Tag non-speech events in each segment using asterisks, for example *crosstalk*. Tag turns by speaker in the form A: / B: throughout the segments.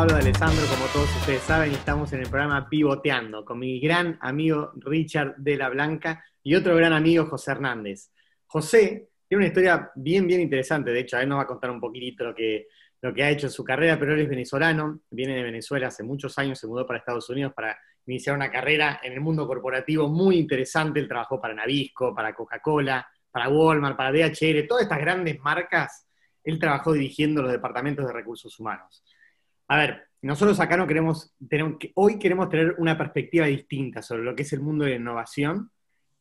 A: Pablo de Alessandro, como todos ustedes saben, estamos en el programa Pivoteando con mi gran amigo Richard de la Blanca y otro gran amigo José Hernández. José tiene una historia bien, bien interesante, de hecho, a él nos va a contar un poquitito lo que, lo que ha hecho en su carrera, pero él es venezolano, viene de Venezuela hace muchos años, se mudó para Estados Unidos para iniciar una carrera en el mundo corporativo muy interesante, él trabajó para Navisco, para Coca-Cola, para Walmart, para DHL, todas estas grandes marcas él trabajó dirigiendo los departamentos de recursos humanos. A ver, nosotros acá no queremos, tenemos, hoy queremos tener una perspectiva distinta sobre lo que es el mundo de innovación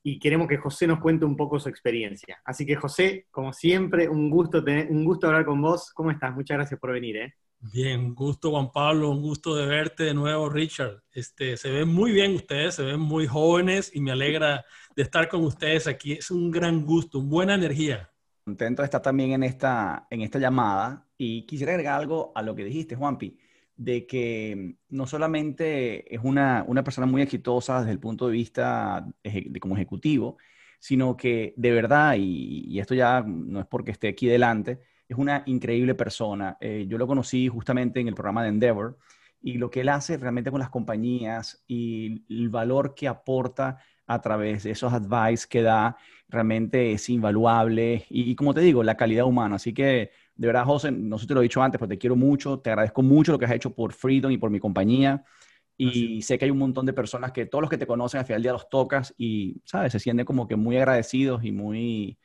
A: y queremos que José nos cuente un poco su experiencia. Así que José, como siempre, un gusto, tener, un gusto hablar con vos. ¿Cómo estás? Muchas gracias por venir. ¿eh?
B: Bien, un gusto Juan Pablo, un gusto de verte de nuevo Richard. Este, se ven muy bien ustedes, se ven muy jóvenes y me alegra de estar con ustedes aquí. Es un gran gusto, buena energía
C: contento de estar también en esta, en esta llamada y quisiera agregar algo a lo que dijiste, Juanpi, de que no solamente es una, una persona muy exitosa desde el punto de vista de, como ejecutivo, sino que de verdad, y, esto ya no es porque esté aquí delante, es una increíble persona. Eh, yo lo conocí justamente en el programa de Endeavor y lo que él hace realmente con las compañías y el valor que aporta a través de esos advice que da, realmente es invaluable. Y, como te digo, la calidad humana. Así que, de verdad, José, no sé si te lo he dicho antes, pero te quiero mucho, te agradezco mucho lo que has hecho por Freedom y por mi compañía. Y sé que hay un montón de personas que todos los que te conocen al final del día los tocas y, ¿sabes? Se sienten como que muy agradecidos y muy,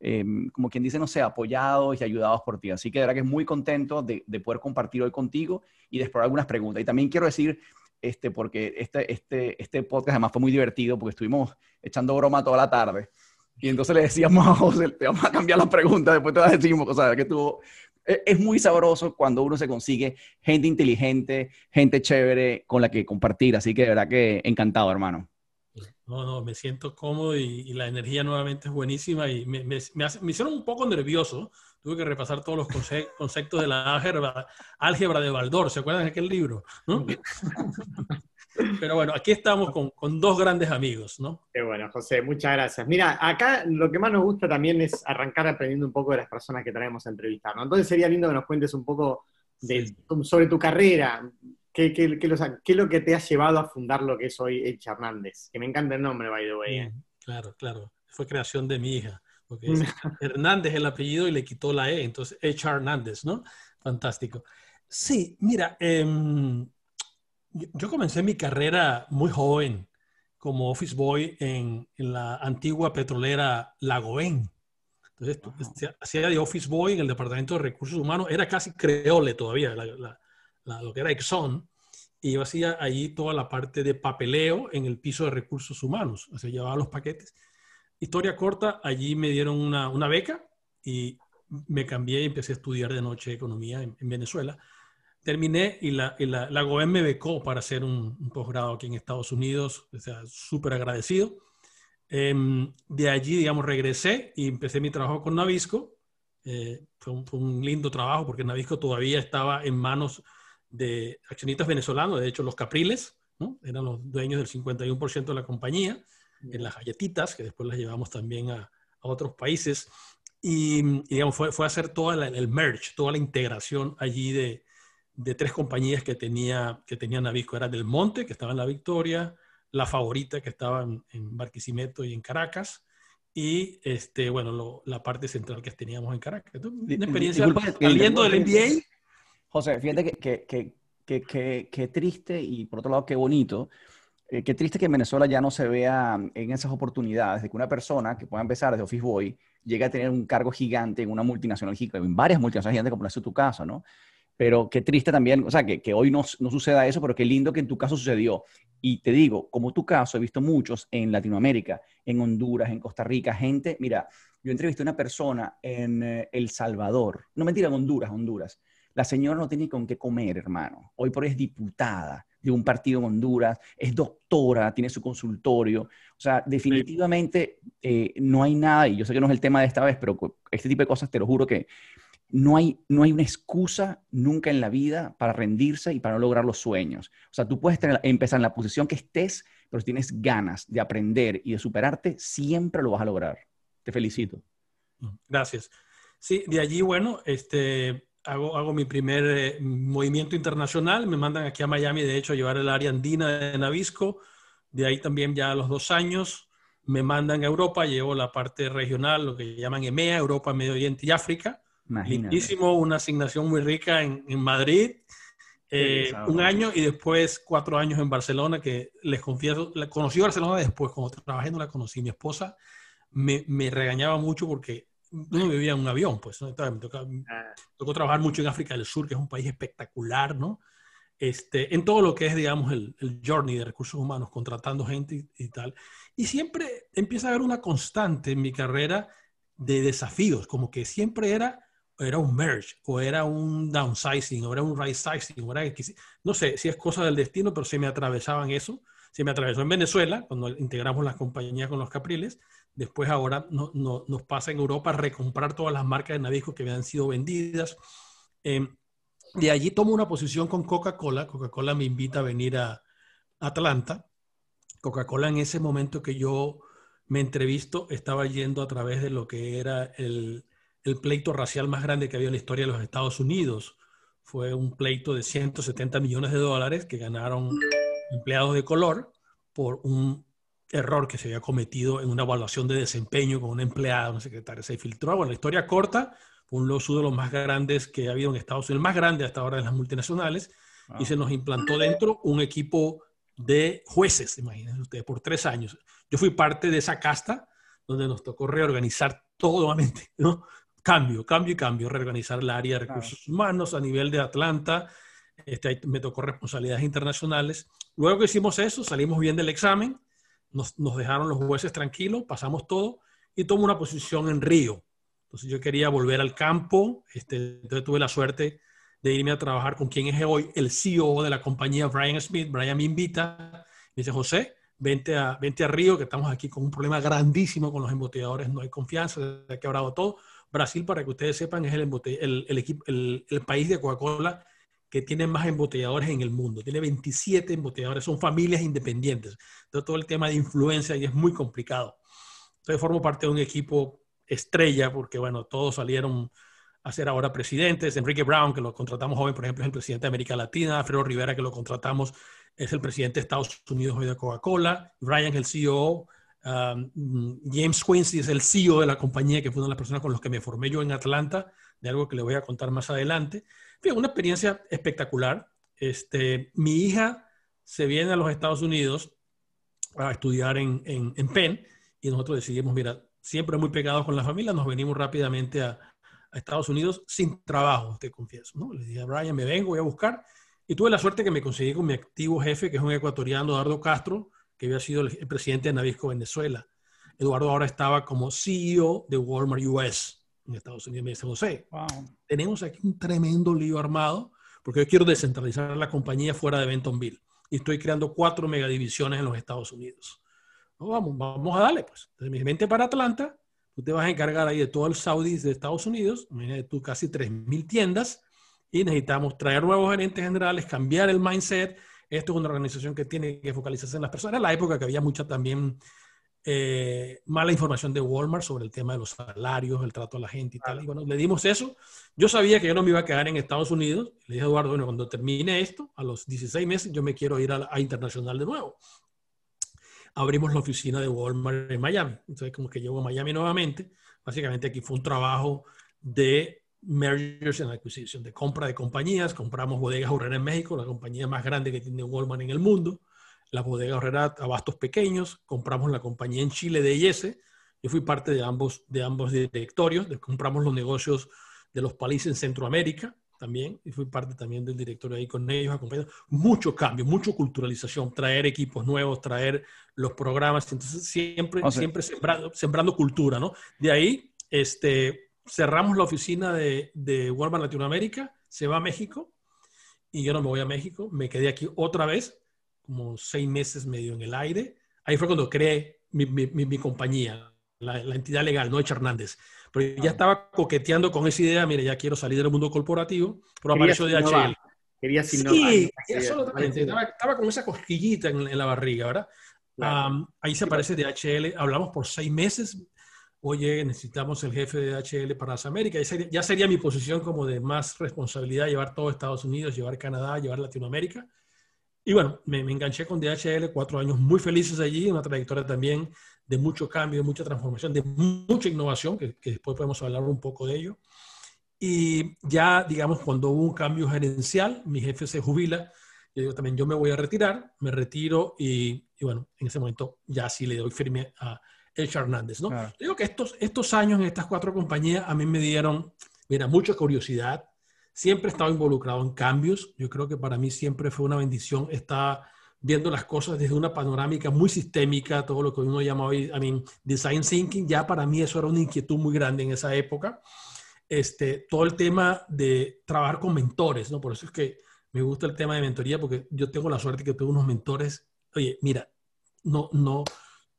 C: em, como quien dice, no sé, apoyados y ayudados por ti. Así que de verdad que es muy contento de, de poder compartir hoy contigo y de explorar algunas preguntas. Y también quiero decir este, porque este, este, este podcast además fue muy divertido porque estuvimos echando broma toda la tarde. Y entonces le decíamos a José, te vamos a cambiar las preguntas, después te las decimos, o sea, que tuvo... E, es muy sabroso cuando uno se consigue gente inteligente, gente chévere con la que compartir. Así que de verdad que encantado, hermano.
B: No, no, me siento cómodo y, la energía nuevamente es buenísima y me, me, me, hicieron un poco nervioso. Tuve que repasar todos los *laughs* conceptos de la álgebra, álgebra de Baldor. ¿Se acuerdan de aquel libro? *laughs* Pero bueno, aquí estamos con, con, dos grandes amigos, ¿no?
A: Qué bueno, José, muchas gracias. Mira, acá lo que más nos gusta también es arrancar aprendiendo un poco de las personas que traemos a entrevistar, ¿no? Entonces sería lindo que nos cuentes un poco de, sobre tu carrera, ¿Qué, qué, qué, es lo que te ha llevado a fundar lo que es hoy H. Hernández? Que me encanta el nombre, by the way. ¿eh?
B: Claro, claro. Fue creación de mi hija. Porque es Hernández el apellido y le quitó la E. Entonces, H. Hernández, ¿no? Fantástico. Sí, mira, em, yo comencé mi carrera muy joven como office boy en, en la antigua petrolera Lagoen. Entonces, hacía de office boy en el departamento de recursos humanos. Era casi creole todavía, la, lo que era Exxon, y yo hacía ahí toda la parte de papeleo en el piso de recursos humanos, o sea, llevaba los paquetes. Historia corta, allí me dieron una, una beca y me cambié y empecé a estudiar de noche economía en, Venezuela. Terminé y la, y la, la GOEM me becó para hacer un, posgrado aquí en Estados Unidos, o sea, súper agradecido. Em, de allí, digamos, regresé y empecé mi trabajo con Navisco. Eh, fue, un, fue, un, lindo trabajo porque Navisco todavía estaba en manos de accionistas venezolanos, de hecho los Capriles, ¿no? eran los dueños del 51% de la compañía, en las galletitas, que después las llevamos también a, a otros países. Y, digamos, fue, fue hacer todo el merge, toda la integración allí de, de, tres compañías que tenía, que tenían Navisco. Era Del Monte, que estaba en La Victoria, La Favorita, que estaba en, Barquisimeto y en Caracas, y este, bueno, la parte central que teníamos en Caracas. Entonces, una experiencia saliendo del MBA
C: José, fíjate que, que, que, que, triste y por otro lado qué bonito, eh, qué triste que en Venezuela ya no se vea en esas oportunidades de que una persona que pueda empezar desde Office Boy llegue a tener un cargo gigante en una multinacional gigante, en varias multinacionales gigantes como es tu caso, ¿no? Pero qué triste también, o sea, que, que hoy no, no, suceda eso, pero qué lindo que en tu caso sucedió. Y te digo, como tu caso, he visto muchos en Latinoamérica, en Honduras, en Costa Rica, gente, mira, yo entrevisté a una persona en eh, El Salvador, no mentira, en Honduras, Honduras, la señora no tiene con qué comer, hermano. Hoy por hoy es diputada de un partido en Honduras, es doctora, tiene su consultorio. O sea, definitivamente eh, no hay nada, y yo sé que no es el tema de esta vez, pero este tipo de cosas te lo juro que no hay, no hay una excusa nunca en la vida para rendirse y para no lograr los sueños. O sea, tú puedes empezar en la posición que estés, pero si tienes ganas de aprender y de superarte, siempre lo vas a lograr. Te felicito.
B: Gracias. Sí, de allí, bueno, este, hago, hago mi primer eh, movimiento internacional, me mandan aquí a Miami, de hecho, a llevar el área andina de Navisco. De ahí también ya a los dos años me mandan a Europa, llevo la parte regional, lo que llaman EMEA, Europa, Medio Oriente y África. Lindísimo, una asignación muy rica en, en Madrid. Eh, un año y después cuatro años en Barcelona, que les confieso, la conocí Barcelona después, cuando trabajé no la conocí. Mi esposa me, me regañaba mucho porque no vivía en un avión, pues. Me ah. tocó, trabajar mucho en África del Sur, que es un país espectacular, ¿no? Este, en todo lo que es, digamos, el, el journey de recursos humanos, contratando gente y, tal. Y siempre empieza a haber una constante en mi carrera de desafíos, como que siempre era, era un merge, o era un downsizing, o era un right sizing, o era, no sé si es cosa del destino, pero se me atravesaban eso. Se me atravesó en Venezuela, cuando integramos las compañías con los Capriles, Después ahora no, nos pasa en Europa recomprar todas las marcas de Navisco que habían sido vendidas. Em, de allí tomo una posición con Coca-Cola. Coca-Cola me invita a venir a Atlanta. Coca-Cola en ese momento que yo me entrevisto estaba yendo a través de lo que era el, el pleito racial más grande que había en la historia de los Estados Unidos. Fue un pleito de 170 millones de dólares que ganaron empleados de color por un error que se había cometido en una evaluación de desempeño con una empleada, una secretaria. Se filtró, bueno, la historia corta, un lawsuit de los más grandes que ha habido en Estados Unidos, el más grande hasta ahora de las multinacionales, y se nos implantó dentro un equipo de jueces, imagínense ustedes, por tres años. Yo fui parte de esa casta donde nos tocó reorganizar todo nuevamente, ¿no? Cambio, cambio y cambio, reorganizar el área de recursos humanos a nivel de Atlanta, este, me tocó responsabilidades internacionales. Luego que hicimos eso, salimos bien del examen, nos, dejaron los jueces tranquilos, pasamos todo y tomo una posición en Río. Entonces yo quería volver al campo, este, entonces tuve la suerte de irme a trabajar con quien es hoy el CEO de la compañía, Brian Smith. Brian me invita, me dice, José, vente a, vente a Río, que estamos aquí con un problema grandísimo con los embotelladores, no hay confianza, se ha quebrado todo. Brasil, para que ustedes sepan, es el, país de Coca-Cola que tiene más embotelladores en el mundo. Tiene 27 embotelladores, son familias independientes. Entonces, todo el tema de influencia y es muy complicado. Entonces, formo parte de un equipo estrella porque, bueno, todos salieron a ser ahora presidentes. Enrique Brown, que lo contratamos joven, por ejemplo, es el presidente de América Latina. Fredo Rivera, que lo contratamos, es el presidente de Estados Unidos hoy de Coca-Cola. Es el CEO. Um, James Quincy es el CEO de la compañía, que fue una de las personas con las que me formé yo en Atlanta, de algo que le voy a contar más adelante una experiencia espectacular. Este, mi hija se viene a los Estados Unidos a estudiar en, en, Penn y nosotros decidimos, mira, siempre muy pegados con la familia, nos venimos rápidamente a, Estados Unidos sin trabajo, te confieso. ¿no? Le dije a Brian, me vengo, voy a buscar. Y tuve la suerte que me conseguí con mi activo jefe, que es un ecuatoriano, Eduardo Castro, que había sido el, presidente de Navisco Venezuela. Eduardo ahora estaba como CEO de Walmart US en Estados Unidos. Me dice, José, tenemos aquí un tremendo lío armado porque yo quiero descentralizar la compañía fuera de Bentonville y estoy creando cuatro megadivisiones en los Estados Unidos. vamos, vamos a darle, pues. Entonces, mi mente para Atlanta, tú te vas a encargar ahí de todo el Saudi de Estados Unidos, tú casi 3.000 tiendas y necesitamos traer nuevos gerentes generales, cambiar el mindset. Esto es una organización que tiene que focalizarse en las personas. En la época que había mucha también eh, mala información de Walmart sobre el tema de los salarios, el trato a la gente y tal. Y bueno, le dimos eso. Yo sabía que yo no me iba a quedar en Estados Unidos. Le dije a Eduardo, bueno, cuando termine esto, a los 16 meses, yo me quiero ir a, a internacional de nuevo. Abrimos la oficina de Walmart en Miami. Entonces, como que llego a Miami nuevamente. Básicamente aquí fue un trabajo de mergers and acquisition, de compra de compañías. Compramos Bodegas Urrera en México, la compañía más grande que tiene Walmart en el mundo la bodega Herrera a bastos pequeños, compramos la compañía en Chile de IS, yo fui parte de ambos, de ambos directorios, compramos los negocios de los países en Centroamérica también, y fui parte también del directorio ahí con ellos, acompañando. Mucho cambio, mucha culturalización, traer equipos nuevos, traer los programas, entonces siempre, siempre sembrando, sembrando, cultura, ¿no? De ahí, este, cerramos la oficina de, de Walmart Latinoamérica, se va a México, y yo no me voy a México, me quedé aquí otra vez, como seis meses medio en el aire. Ahí fue cuando creé mi, mi, mi, compañía, la, la, entidad legal, Noche Hernández. Pero ya estaba coqueteando con esa idea, mire, ya quiero salir del mundo corporativo, pero apareció DHL.
A: Quería
B: sí, absolutamente. Estaba, estaba, con esa cosquillita en, en la barriga, ¿verdad? ahí se aparece DHL, hablamos por seis meses, oye, necesitamos el jefe de HL para las Américas. Ya sería, ya sería, mi posición como de más responsabilidad, llevar todo Estados Unidos, llevar Canadá, llevar Latinoamérica. Y bueno, me, enganché con DHL, cuatro años muy felices allí, una trayectoria también de mucho cambio, de mucha transformación, de mucha innovación, que después podemos hablar un poco de ello. Y ya, digamos, cuando hubo un cambio gerencial, mi jefe se jubila, yo digo también, yo me voy a retirar, me retiro y, y bueno, en ese momento ya sí le doy firme a El Hernández, ¿no? Claro. Digo que estos, estos años en estas cuatro compañías a mí me dieron, mira, mucha curiosidad, siempre he estado involucrado en cambios, yo creo que para mí siempre fue una bendición estar viendo las cosas desde una panorámica muy sistémica, todo lo que uno llama hoy, I mean, design thinking, ya para mí eso era una inquietud muy grande en esa época. Este, todo el tema de trabajar con mentores, ¿no? Por eso es que me gusta el tema de mentoría, porque yo tengo la suerte que tengo unos mentores. Oye, mira, no, no,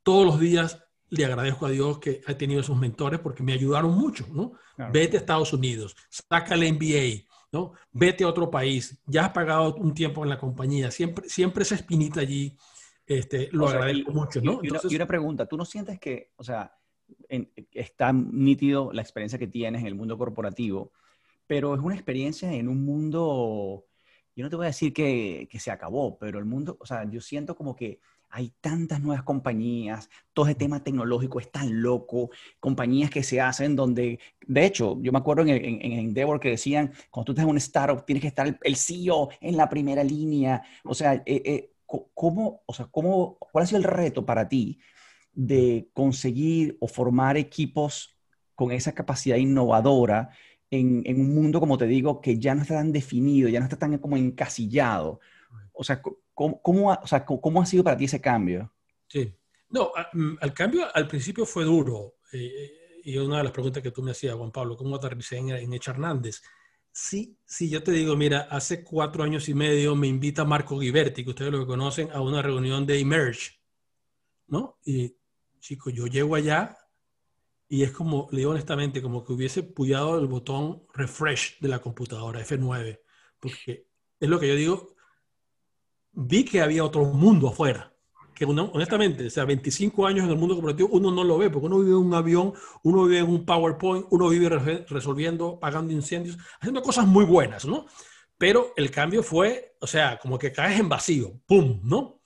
B: todos los días le agradezco a Dios que ha tenido esos mentores porque me ayudaron mucho, ¿no? Claro. Vete a Estados Unidos, saca el MBA, ¿no? Vete a otro país, ya has pagado un tiempo en la compañía, siempre, siempre esa espinita allí, este, lo o sea, agradezco
C: y,
B: mucho, ¿no?
C: Y, Entonces, y, una, pregunta, ¿tú no sientes que, o sea, en, está nítido la experiencia que tienes en el mundo corporativo, pero es una experiencia en un mundo, yo no te voy a decir que, se acabó, pero el mundo, o sea, yo siento como que hay tantas nuevas compañías, todo ese tema tecnológico es tan loco, compañías que se hacen donde, de hecho, yo me acuerdo en, en, en Endeavor que decían, cuando tú estás en un startup, tienes que estar el, CEO en la primera línea, o sea, eh, eh, ¿cómo, o sea, cómo, ¿cuál ha sido el reto para ti de conseguir o formar equipos con esa capacidad innovadora en, en un mundo, como te digo, que ya no está tan definido, ya no está tan como encasillado? O sea, ¿Cómo, cómo, ha, o sea, ¿Cómo ha sido para ti ese cambio?
B: Sí. No, el cambio al principio fue duro. Eh, y una de las preguntas que tú me hacías, Juan Pablo, ¿cómo aterricé en, en Echa Hernández? Sí, sí, yo te digo, mira, hace cuatro años y medio me invita Marco Ghiberti, que ustedes lo conocen, a una reunión de Emerge, ¿no? Y, chicos, yo llego allá y es como, le digo honestamente, como que hubiese puyado el botón refresh de la computadora, F9, porque es lo que yo digo, vi que había otro mundo afuera. Que uno, honestamente, o sea, 25 años en el mundo corporativo, uno no lo ve, porque uno vive en un avión, uno vive en un PowerPoint, uno vive resolviendo, pagando incendios, haciendo cosas muy buenas, ¿no? Pero el cambio fue, o sea, como que caes en vacío, ¡pum!, ¿no?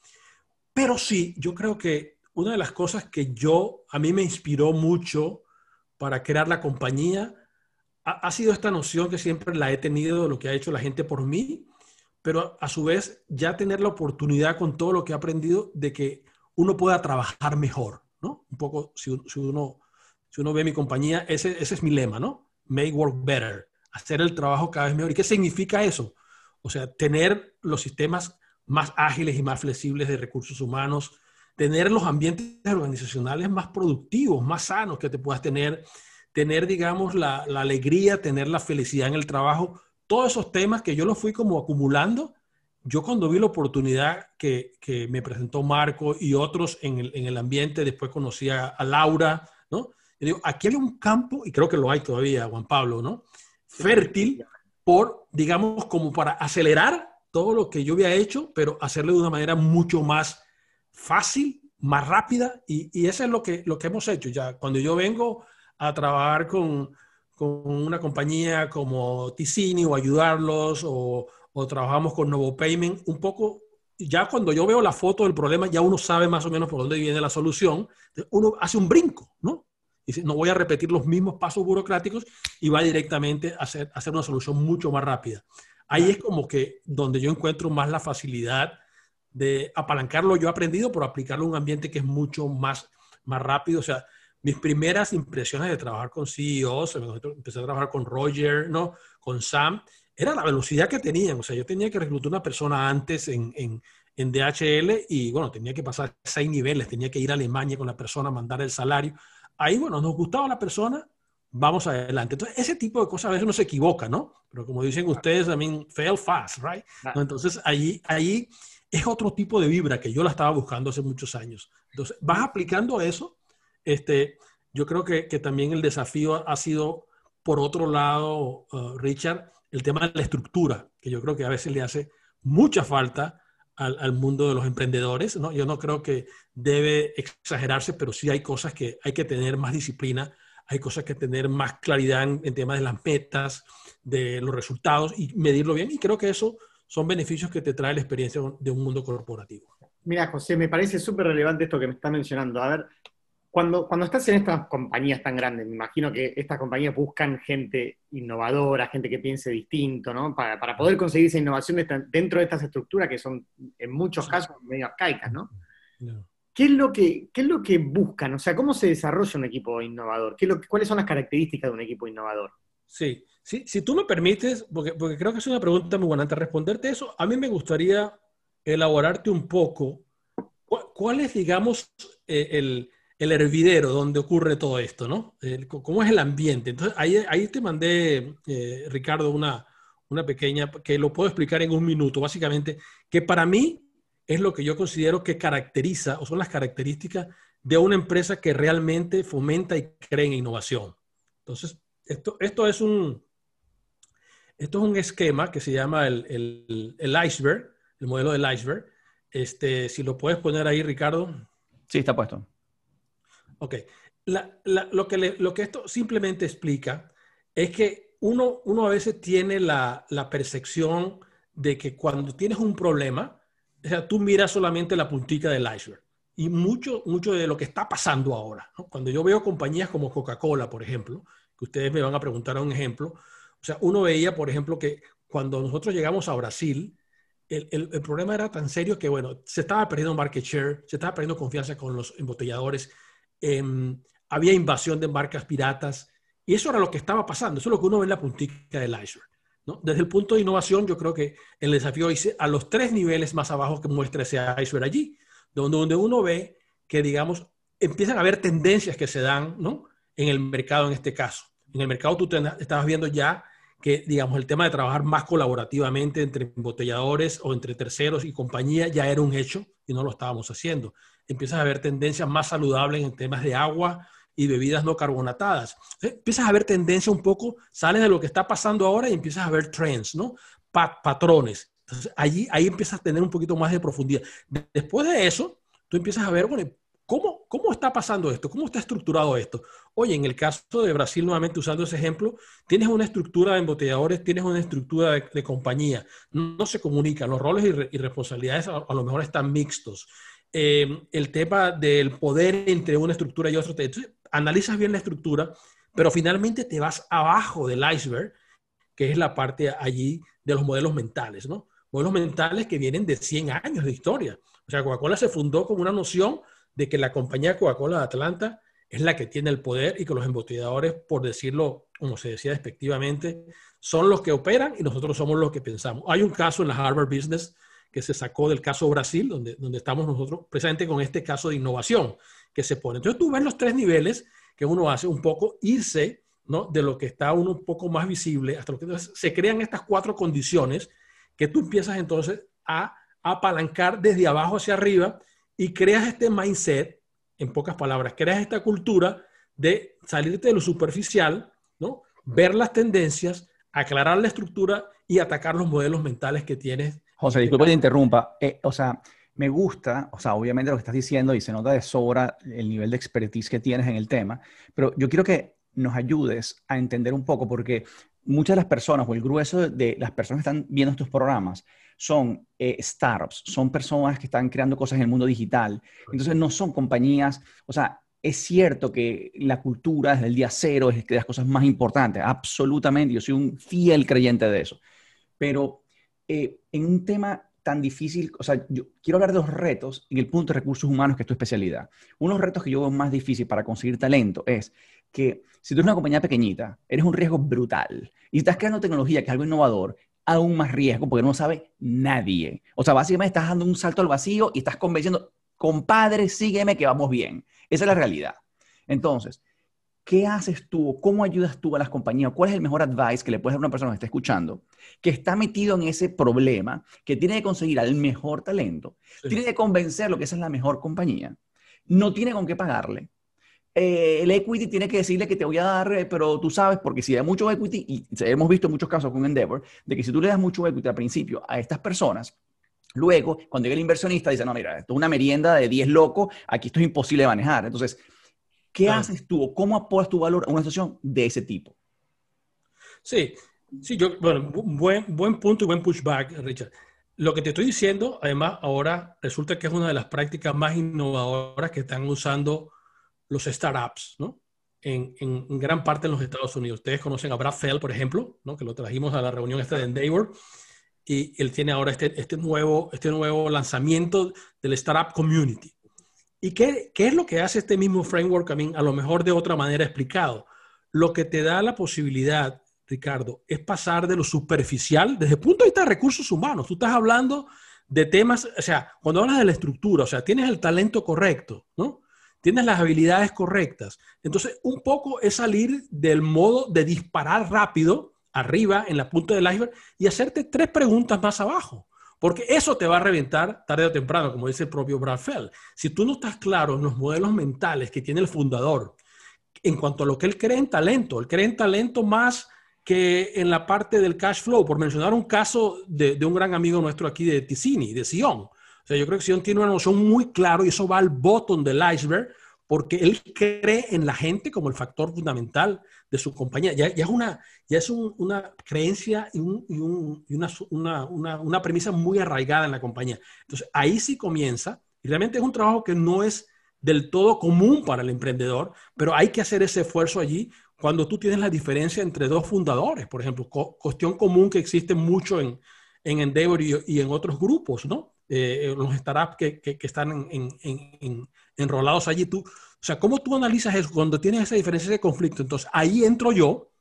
B: Pero sí, yo creo que una de las cosas que yo, a mí me inspiró mucho para crear la compañía, ha, sido esta noción que siempre la he tenido de lo que ha hecho la gente por mí, pero a su vez ya tener la oportunidad con todo lo que he aprendido de que uno pueda trabajar mejor, ¿no? Un poco, si, si uno, si uno ve mi compañía, ese, ese es mi lema, ¿no? Make work better, hacer el trabajo cada vez mejor. ¿Y qué significa eso? O sea, tener los sistemas más ágiles y más flexibles de recursos humanos, tener los ambientes organizacionales más productivos, más sanos que te puedas tener, tener, digamos, la, la alegría, tener la felicidad en el trabajo, todos esos temas que yo los fui como acumulando, yo cuando vi la oportunidad que, que me presentó Marco y otros en el, en el ambiente, después conocí a, a Laura, ¿no? Y digo, aquí hay un campo, y creo que lo hay todavía, Juan Pablo, ¿no? Fértil por, digamos, como para acelerar todo lo que yo había hecho, pero hacerlo de una manera mucho más fácil, más rápida, y, y eso es lo que, lo que hemos hecho ya. Cuando yo vengo a trabajar con, con una compañía como Ticini o ayudarlos o, o trabajamos con Novo Payment, un poco, ya cuando yo veo la foto del problema, ya uno sabe más o menos por dónde viene la solución, uno hace un brinco, ¿no? Dice, no voy a repetir los mismos pasos burocráticos y va directamente a hacer, a hacer una solución mucho más rápida. Ahí es como que donde yo encuentro más la facilidad de apalancar lo yo he aprendido, por aplicarlo a un ambiente que es mucho más, más rápido. O sea, mis primeras impresiones de trabajar con CEOs, empecé a trabajar con Roger, ¿no? Con Sam, era la velocidad que tenían. O sea, yo tenía que reclutar una persona antes en, en, en DHL y, bueno, tenía que pasar seis niveles, tenía que ir a Alemania con la persona, mandar el salario. Ahí, bueno, nos gustaba la persona, vamos adelante. Entonces, ese tipo de cosas a veces uno se equivoca, ¿no? Pero como dicen ustedes, I mean, fail fast, right? ¿No? Entonces, ahí, ahí es otro tipo de vibra que yo la estaba buscando hace muchos años. Entonces, vas aplicando eso este, yo creo que, que, también el desafío ha sido, por otro lado, uh, Richard, el tema de la estructura, que yo creo que a veces le hace mucha falta al, mundo de los emprendedores. ¿no? Yo no creo que debe exagerarse, pero sí hay cosas que hay que tener más disciplina, hay cosas que tener más claridad en, en temas de las metas, de los resultados y medirlo bien. Y creo que eso son beneficios que te trae la experiencia de un mundo corporativo.
A: Mira, José, me parece súper relevante esto que me está mencionando. A ver, cuando, cuando estás en estas compañías tan grandes, me imagino que estas compañías buscan gente innovadora, gente que piense distinto, ¿no? Para, para poder conseguir esa innovación dentro de estas estructuras que son en muchos casos medio arcaicas, ¿no? ¿Qué, es lo que, ¿Qué es lo que buscan? O sea, ¿cómo se desarrolla un equipo innovador? ¿Qué lo, ¿Cuáles son las características de un equipo innovador?
B: Sí, sí si tú me permites, porque, porque creo que es una pregunta muy buena, antes de responderte eso, a mí me gustaría elaborarte un poco cuál, es, digamos, eh, el, el, hervidero donde ocurre todo esto, ¿no? ¿Cómo es el ambiente? Entonces, ahí, ahí te mandé, eh, Ricardo, una, una pequeña, que lo puedo explicar en un minuto, básicamente, que para mí es lo que yo considero que caracteriza, o son las características de una empresa que realmente fomenta y cree en innovación. Entonces, esto, esto es un... Esto es un esquema que se llama el, el, el iceberg, el modelo del iceberg. Este, si lo puedes poner ahí, Ricardo.
C: Sí, está puesto.
B: Ok. lo, que lo que esto simplemente explica es que uno, uno a veces tiene la, la, percepción de que cuando tienes un problema, o sea, tú miras solamente la puntita del iceberg. Y mucho, mucho de lo que está pasando ahora, cuando yo veo compañías como Coca-Cola, por ejemplo, que ustedes me van a preguntar un ejemplo, o sea, uno veía, por ejemplo, que cuando nosotros llegamos a Brasil, el, el, problema era tan serio que, bueno, se estaba perdiendo market share, se estaba perdiendo confianza con los embotelladores, em, había invasión de marcas piratas, y eso era lo que estaba pasando, eso es lo que uno ve en la puntita del iceberg. ¿no? Desde el punto de innovación, yo creo que el desafío es a los tres niveles más abajo que muestra ese iceberg allí, donde, donde uno ve que, digamos, empiezan a haber tendencias que se dan ¿no? En el mercado en este caso. En el mercado tú te, estabas viendo ya que, digamos, el tema de trabajar más colaborativamente entre embotelladores o entre terceros y compañías ya era un hecho y no lo estábamos haciendo. Empiezas a ver tendencias más saludables en temas de agua y bebidas no carbonatadas. Empiezas a ver tendencia un poco, sales de lo que está pasando ahora y empiezas a ver trends, ¿no? patrones. Entonces, allí, ahí empiezas a tener un poquito más de profundidad. Después de eso, tú empiezas a ver, bueno, ¿Cómo, ¿Cómo está pasando esto? ¿Cómo está estructurado esto? Oye, en el caso de Brasil, nuevamente usando ese ejemplo, tienes una estructura de embotelladores, tienes una estructura de, compañía, no, se comunican, los roles y, responsabilidades a, lo mejor están mixtos. Eh, el tema del poder entre una estructura y otra, entonces analizas bien la estructura, pero finalmente te vas abajo del iceberg, que es la parte allí de los modelos mentales, ¿no? Modelos mentales que vienen de 100 años de historia. O sea, Coca-Cola se fundó con una noción de que la compañía Coca-Cola de Atlanta es la que tiene el poder y que los embotelladores, por decirlo como se decía despectivamente, son los que operan y nosotros somos los que pensamos. Hay un caso en la Harvard Business que se sacó del caso Brasil, donde, donde estamos nosotros precisamente con este caso de innovación que se pone. Entonces tú ves los tres niveles que uno hace un poco irse ¿no? de lo que está uno un poco más visible hasta lo que se crean estas cuatro condiciones que tú empiezas entonces a apalancar desde abajo hacia arriba y creas este mindset, en pocas palabras, creas esta cultura de salirte de lo superficial, ¿no? Ver las tendencias, aclarar la estructura y atacar los modelos mentales que tienes.
C: José, disculpa que te interrumpa. Eh, o sea, me gusta, o sea, obviamente lo que estás diciendo y se nota de sobra el nivel de expertise que tienes en el tema, pero yo quiero que nos ayudes a entender un poco porque muchas de las personas o el grueso de las personas que están viendo estos programas son eh, startups, son personas que están creando cosas en el mundo digital. Entonces no son compañías, o sea, es cierto que la cultura desde el día cero es de las cosas más importantes, absolutamente, yo soy un fiel creyente de eso. Pero eh, en un tema tan difícil, o sea, yo quiero hablar de los retos en el punto de recursos humanos, que es tu especialidad. Uno de los retos que yo veo más difícil para conseguir talento es que si tú eres una compañía pequeñita, eres un riesgo brutal y estás creando tecnología que es algo innovador, aún más riesgo porque no sabe nadie. O sea, básicamente estás dando un salto al vacío y estás convenciendo, compadre, sígueme que vamos bien. Esa es la realidad. Entonces, ¿qué haces tú? ¿Cómo ayudas tú a las compañías? ¿Cuál es el mejor advice que le puedes dar a una persona que está escuchando, que está metido en ese problema, que tiene que conseguir al mejor talento, tiene que convencerlo que esa es la mejor compañía, no tiene con qué pagarle, eh, el equity tiene que decirle que te voy a dar, eh, pero tú sabes, porque si hay mucho equity, y hemos visto muchos casos con Endeavor, de que si tú le das mucho equity al principio a estas personas, Luego, cuando llega el inversionista, dice, no, mira, esto es una merienda de 10 locos, aquí esto es imposible de manejar. Entonces, ¿qué haces tú o cómo apoyas tu valor a una situación de ese tipo?
B: Sí, sí, yo, bueno, buen, buen punto y buen pushback, Richard. Lo que te estoy diciendo, además, ahora resulta que es una de las prácticas más innovadoras que están usando los startups, ¿no? En, gran parte en los Estados Unidos. Ustedes conocen a Brad Fell, por ejemplo, ¿no? que lo trajimos a la reunión esta de Endeavor, y él tiene ahora este, este, nuevo, este nuevo lanzamiento del Startup Community. ¿Y qué, es lo que hace este mismo framework a lo mejor de otra manera explicado? Lo que te da la posibilidad Ricardo, es pasar de lo superficial desde el punto de vista de recursos humanos. Tú estás hablando de temas, o sea, cuando hablas de la estructura, o sea, tienes el talento correcto, ¿no? Tienes las habilidades correctas. Entonces, un poco es salir del modo de disparar rápido arriba en la punta del iceberg y hacerte tres preguntas más abajo. Porque eso te va a reventar tarde o temprano, como dice el propio Brad. Si tú no estás claro en los modelos mentales que tiene el fundador en cuanto a lo que él cree en talento, él cree en talento más que en la parte del cash flow, por mencionar un caso de, un gran amigo nuestro aquí de Ticini, de Sion. O sea, yo creo que Sion tiene una noción muy clara y eso va al bottom del iceberg porque él cree en la gente como el factor fundamental de su compañía. Ya, es, una, ya es una creencia y, una, una, premisa muy arraigada en la compañía. Entonces, ahí sí comienza, y realmente es un trabajo que no es del todo común para el emprendedor, pero hay que hacer ese esfuerzo allí cuando tú tienes la diferencia entre dos fundadores, por ejemplo, cuestión común que existe mucho en, en Endeavor y, en otros grupos, ¿no? Eh, los startups que, que, están en, enrolados allí. Tú, o sea, ¿cómo tú analizas eso cuando tienes esa diferencia de conflicto? Entonces, ahí entro yo,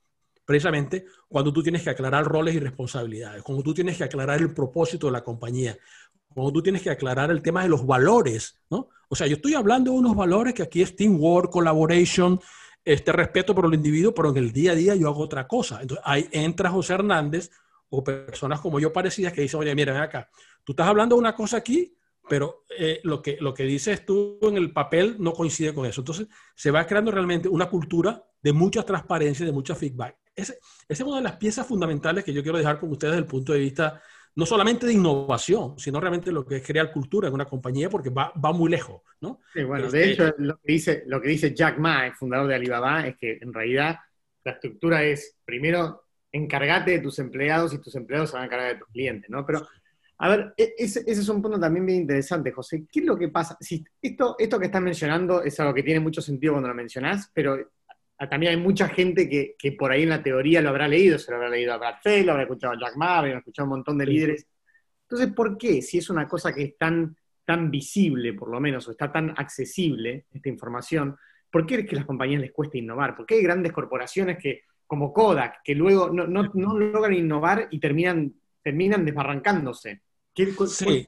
B: precisamente, cuando tú tienes que aclarar roles y responsabilidades, cuando tú tienes que aclarar el propósito de la compañía, cuando tú tienes que aclarar el tema de los valores, ¿no? O sea, yo estoy hablando de unos valores que aquí es teamwork, collaboration, este respeto por el individuo, pero en el día a día yo hago otra cosa. Entonces ahí entra José Hernández o personas como yo parecidas que dicen, oye, mira, ven acá, tú estás hablando de una cosa aquí, pero eh, lo, que, lo que dices tú en el papel no coincide con eso. Entonces se va creando realmente una cultura de mucha transparencia, de mucha feedback. Esa es una de las piezas fundamentales que yo quiero dejar con ustedes desde el punto de vista no solamente de innovación, sino realmente lo que es crear cultura en una compañía, porque va, va muy lejos, ¿no?
A: Sí, bueno, de este, hecho, lo que, dice, lo que dice Jack Ma, el fundador de Alibaba, es que en realidad la estructura es, primero, encárgate de tus empleados y tus empleados se van a encargar de tus clientes, ¿no? Pero, a ver, e, ese, ese, es un punto también bien interesante, José. ¿Qué es lo que pasa? Si esto, esto que estás mencionando es algo que tiene mucho sentido cuando lo mencionás, pero también hay mucha gente que, que, por ahí en la teoría lo habrá leído, se lo habrá leído a Brad lo habrá escuchado a Jack Ma, habrá escuchado a un montón de líderes. Entonces, ¿por qué? Si es una cosa que es tan, tan visible, por lo menos, o está tan accesible esta información, ¿por qué es que a las compañías les cuesta innovar? ¿Por qué hay grandes corporaciones que, como Kodak, que luego no, no, no logran innovar y terminan, terminan desbarrancándose?
B: ¿Qué, sí.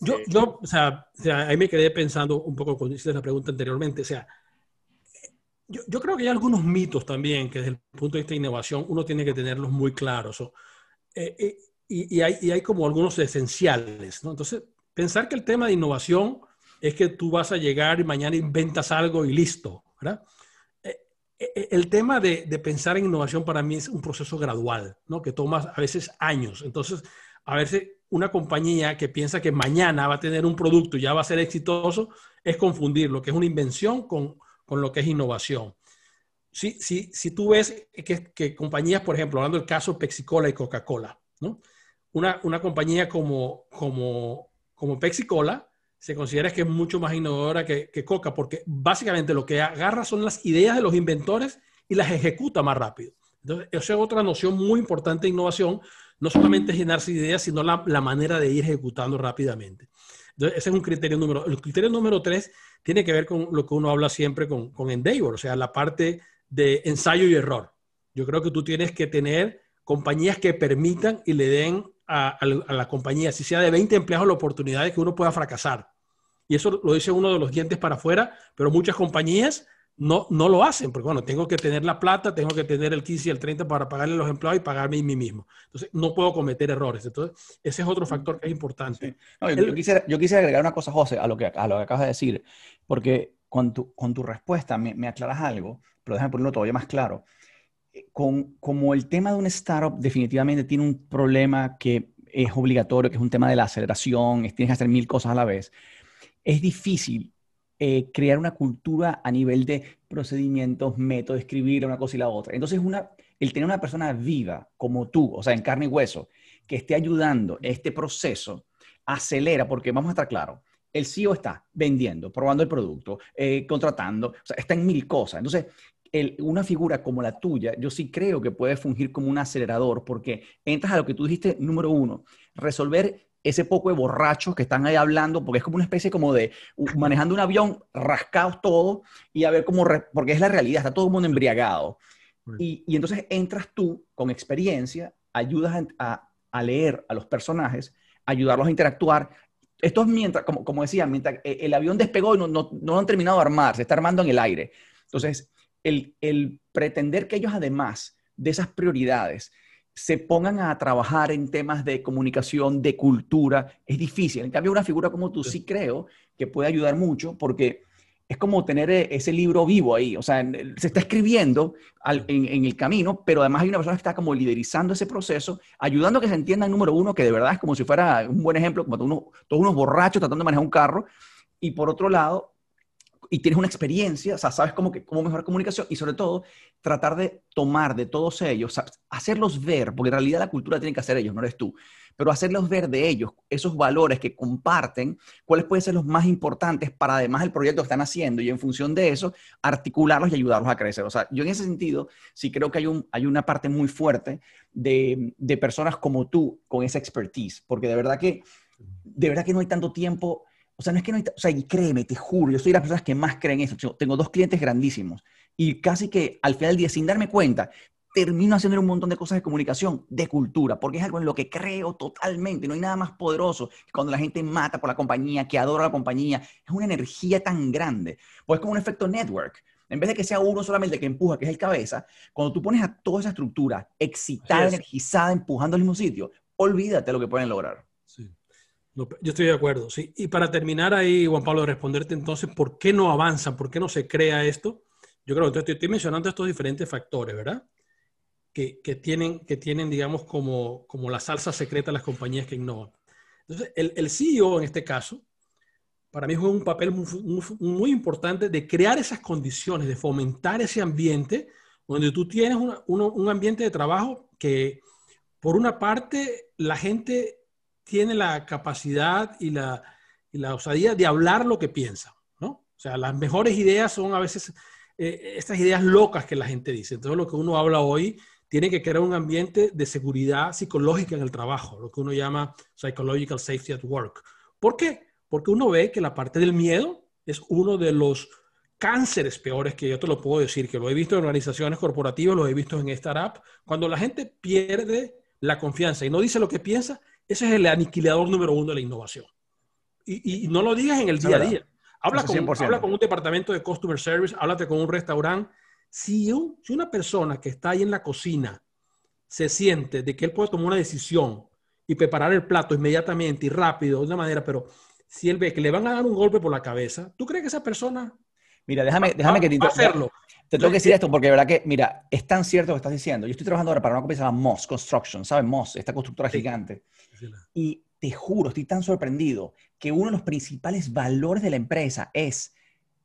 B: yo, yo o, sea, o sea, ahí me quedé pensando un poco cuando hiciste la pregunta anteriormente, o sea, yo, creo que hay algunos mitos también que desde el punto de vista de innovación uno tiene que tenerlos muy claros. Eh, eh, y, hay, y, hay, como algunos esenciales. ¿no? Entonces, pensar que el tema de innovación es que tú vas a llegar y mañana inventas algo y listo. ¿verdad? Eh, el tema de, de, pensar en innovación para mí es un proceso gradual, ¿no? que toma a veces años. Entonces, a veces una compañía que piensa que mañana va a tener un producto y ya va a ser exitoso, es confundir lo que es una invención con con lo que es innovación. Si, si, si tú ves que, que, compañías, por ejemplo, hablando del caso Pepsi-Cola y Coca-Cola, ¿no? Una, una, compañía como, como, como Pepsi-Cola se considera que es mucho más innovadora que, que, Coca, porque básicamente lo que agarra son las ideas de los inventores y las ejecuta más rápido. Entonces, esa es otra noción muy importante de innovación, no solamente llenarse ideas, sino la, la manera de ir ejecutando rápidamente. Ese es un criterio número. El criterio número tres tiene que ver con lo que uno habla siempre con, con Endeavor, o sea, la parte de ensayo y error. Yo creo que tú tienes que tener compañías que permitan y le den a, la compañía, si sea de 20 empleados, la oportunidad de que uno pueda fracasar. Y eso lo dice uno de los dientes para afuera, pero muchas compañías no, no lo hacen, porque bueno, tengo que tener la plata, tengo que tener el 15 y el 30 para pagarle a los empleados y pagarme a mí mismo. Entonces, no puedo cometer errores. Entonces, ese es otro factor que es importante.
C: yo, quisiera, yo, quisiera, agregar una cosa, José, a lo que, a lo que acabas de decir, porque con tu, con tu respuesta me, me aclaras algo, pero déjame ponerlo todavía más claro. Con, como el tema de un startup definitivamente tiene un problema que es obligatorio, que es un tema de la aceleración, tienes que hacer mil cosas a la vez, es difícil eh, crear una cultura a nivel de procedimientos, métodos, escribir una cosa y la otra. Entonces, una, el tener una persona viva como tú, o sea, en carne y hueso, que esté ayudando este proceso, acelera, porque vamos a estar claros, el CEO está vendiendo, probando el producto, eh, contratando, o sea, está en mil cosas. Entonces, una figura como la tuya, yo sí creo que puede fungir como un acelerador, porque entras a lo que tú dijiste, número uno, resolver ese poco de borrachos que están ahí hablando, porque es como una especie como de manejando un avión, rascados todos, y a ver cómo, porque es la realidad, está todo el mundo embriagado. Y, entonces entras tú con experiencia, ayudas a, leer a los personajes, ayudarlos a interactuar. Esto es mientras, como, como decía, mientras el avión despegó y no, no, no lo han terminado de armar, se está armando en el aire. Entonces, el, el pretender que ellos además de esas prioridades se pongan a trabajar en temas de comunicación, de cultura, es difícil. En cambio, una figura como tú sí creo que puede ayudar mucho porque es como tener e, ese libro vivo ahí. O sea, se está escribiendo en, el camino, pero además hay una persona que está como liderizando ese proceso, ayudando a que se entienda el número uno, que de verdad es como si fuera un buen ejemplo, como todos unos borrachos tratando de manejar un carro. Y por otro lado, y tienes una experiencia, o sea, sabes cómo, que, cómo mejorar comunicación y sobre todo tratar de tomar de todos ellos, hacerlos ver, porque en realidad la cultura tiene que hacer ellos, no eres tú, pero hacerlos ver de ellos esos valores que comparten, cuáles pueden ser los más importantes para además el proyecto que están haciendo y en función de eso, articularlos y ayudarlos a crecer. O sea, yo en ese sentido sí creo que hay, un, hay una parte muy fuerte de, de personas como tú con esa expertise, porque de verdad que, de verdad que no hay tanto tiempo o sea, no es que no hay, o sea, y créeme, te juro, yo soy de las personas que más creen eso. tengo dos clientes grandísimos y casi que al final del día, sin darme cuenta, termino haciendo un montón de cosas de comunicación, de cultura, porque es algo en lo que creo totalmente. No hay nada más poderoso que cuando la gente mata por la compañía, que adora la compañía. Es una energía tan grande. Pues es como un efecto network. En vez de que sea uno solamente que empuja, que es el cabeza, cuando tú pones a toda esa estructura excitada, energizada, empujando al mismo sitio, olvídate lo que pueden lograr
B: yo estoy de acuerdo. Y para terminar ahí, Juan Pablo, responderte entonces, ¿por qué no avanza? ¿Por qué no se crea esto? Yo creo que estoy, mencionando estos diferentes factores, ¿verdad? Que, que, tienen, que tienen, digamos, como, como la salsa secreta las compañías que innovan. Entonces, el, CEO en este caso, para mí juega un papel muy, muy, importante de crear esas condiciones, de fomentar ese ambiente donde tú tienes un ambiente de trabajo que, por una parte, la gente tiene la capacidad y la, y la osadía de hablar lo que piensa, ¿no? O sea, las mejores ideas son a veces eh, estas ideas locas que la gente dice. Entonces, lo que uno habla hoy tiene que crear un ambiente de seguridad psicológica en el trabajo, lo que uno llama psychological safety at work. ¿Por qué? Porque uno ve que la parte del miedo es uno de los cánceres peores que yo te lo puedo decir, que lo he visto en organizaciones corporativas, lo he visto en startup, cuando la gente pierde la confianza y no dice lo que piensa, ese es el aniquilador número uno de la innovación. Y, no lo digas en el día a día. Habla con, habla con, un departamento de customer service, háblate con un restaurante. Si, si una persona que está ahí en la cocina se siente de que él puede tomar una decisión y preparar el plato inmediatamente y rápido, de una manera, pero si él ve que le van a dar un golpe por la cabeza, ¿tú crees que esa persona...
C: Mira, déjame, déjame que te hacerlo? Te tengo que decir esto porque de verdad que, mira, es tan cierto lo que estás diciendo. Yo estoy trabajando ahora para una compañía que se llama Moss Construction, ¿sabes? Moss, esta constructora gigante. Y te juro, estoy tan sorprendido que uno de los principales valores de la empresa es,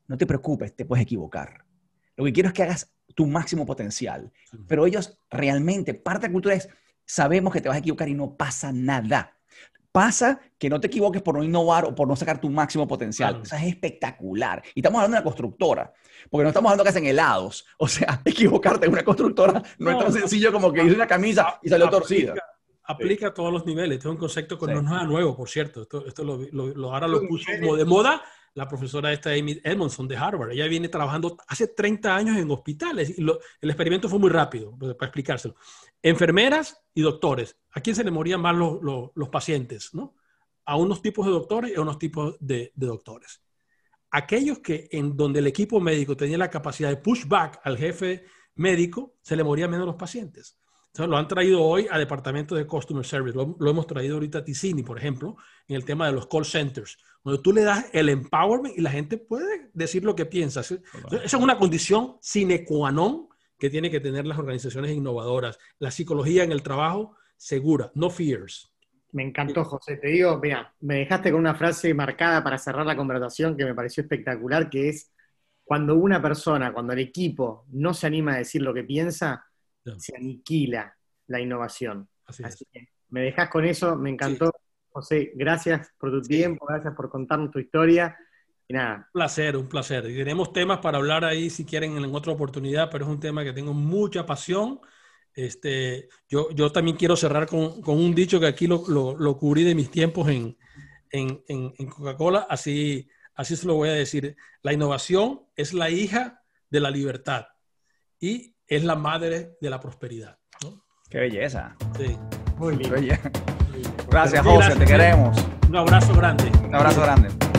C: no te preocupes, te puedes equivocar. Lo que quiero es que hagas tu máximo potencial. Pero ellos realmente, parte de la cultura es, sabemos que te vas a equivocar y no pasa nada. Pasa que no te equivoques por no innovar o por no sacar tu máximo potencial. Eso es espectacular. Y estamos hablando de una constructora, porque no estamos hablando que hacen helados. O sea, *laughs* equivocarte en una constructora no, es tan sencillo como que hice una camisa y salió torcida
B: aplica a todos los niveles. Este es un concepto que no es nada nuevo, por cierto. Esto, esto lo, lo, ahora lo puso como de moda la profesora esta Amy Edmondson de Harvard. Ella viene trabajando hace 30 años en hospitales y el experimento fue muy rápido, pues, para explicárselo. Enfermeras y doctores. ¿A quién se le morían más los, pacientes? A unos tipos de doctores y a unos tipos de, de, doctores. Aquellos que en donde el equipo médico tenía la capacidad de push back al jefe médico, se le morían menos los pacientes lo han traído hoy a departamentos de Customer Service. Lo, hemos traído ahorita a Ticini, por ejemplo, en el tema de los call centers, donde tú le das el empowerment y la gente puede decir lo que piensa. Esa es una condición sine qua non que tienen que tener las organizaciones innovadoras. La psicología en el trabajo segura, no fears.
A: Me encantó, José. Te digo, mira, me dejaste con una frase marcada para cerrar la conversación que me pareció espectacular, que es cuando una persona, cuando el equipo no se anima a decir lo que piensa, se aniquila la innovación. Así, que me dejas con eso, me encantó. José, gracias por tu tiempo, gracias por contarnos tu historia. Y nada.
B: Un placer, un placer. Y tenemos temas para hablar ahí si quieren en otra oportunidad, pero es un tema que tengo mucha pasión. Este, yo, yo también quiero cerrar con, con un dicho que aquí lo, lo, lo cubrí de mis tiempos en, en, en Coca-Cola, así, así se lo voy a decir. La innovación es la hija de la libertad y es la madre de la prosperidad.
C: Qué belleza.
B: Sí.
C: Muy bien. Gracias, José, te queremos.
B: Un abrazo grande.
C: Un abrazo grande.